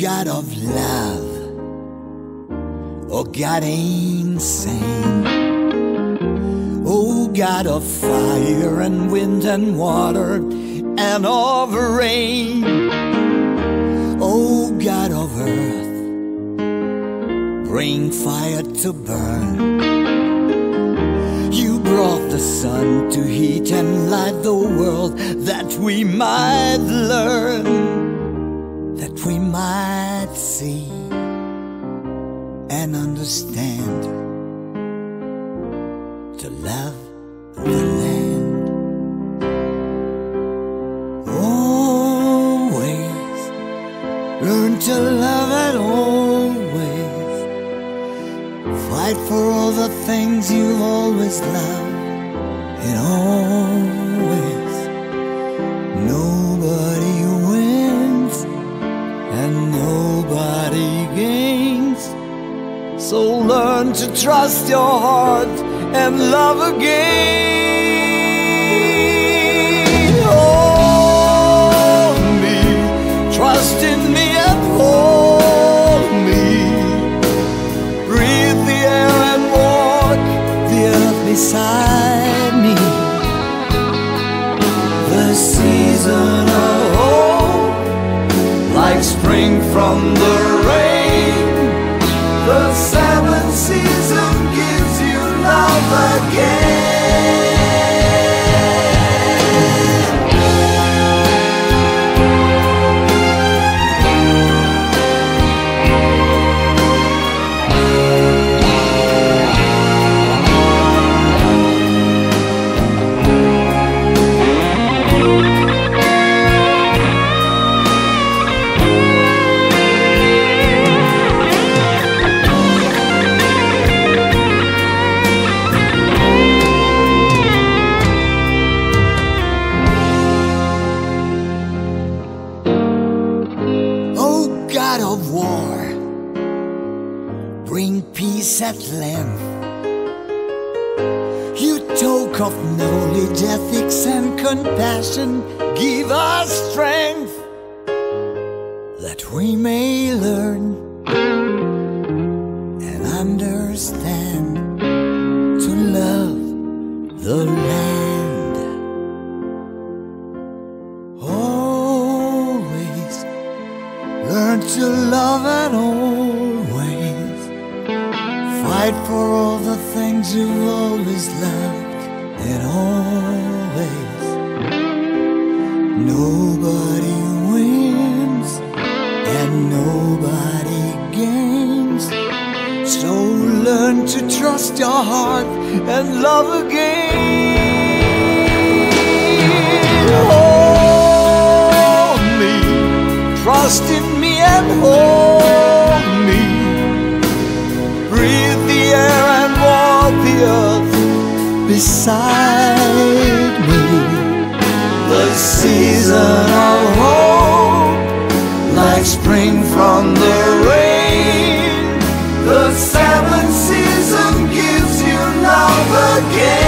God of love, oh God insane. Oh God of fire and wind and water and of rain. Oh God of earth, bring fire to burn. You brought the sun to heat and light the world that we might learn, that we might see and understand to love the land. Always learn to love it always. Fight for all the things you've always loved. And always learn to trust your heart and love again. Hold me, trust in me and hold me. Breathe the air and walk the earth beside me. The season of hope, like spring from the rain. The seventh season gives you love again. Of war, bring peace at length. You talk of knowledge, ethics, and compassion. Give us strength that we may learn and understand to love the land. To love and always. Fight for all the things you've always loved and always. Nobody wins and nobody gains. So learn to trust your heart and love again beside me. The season of hope Like spring from the rain. The seventh season gives you love again.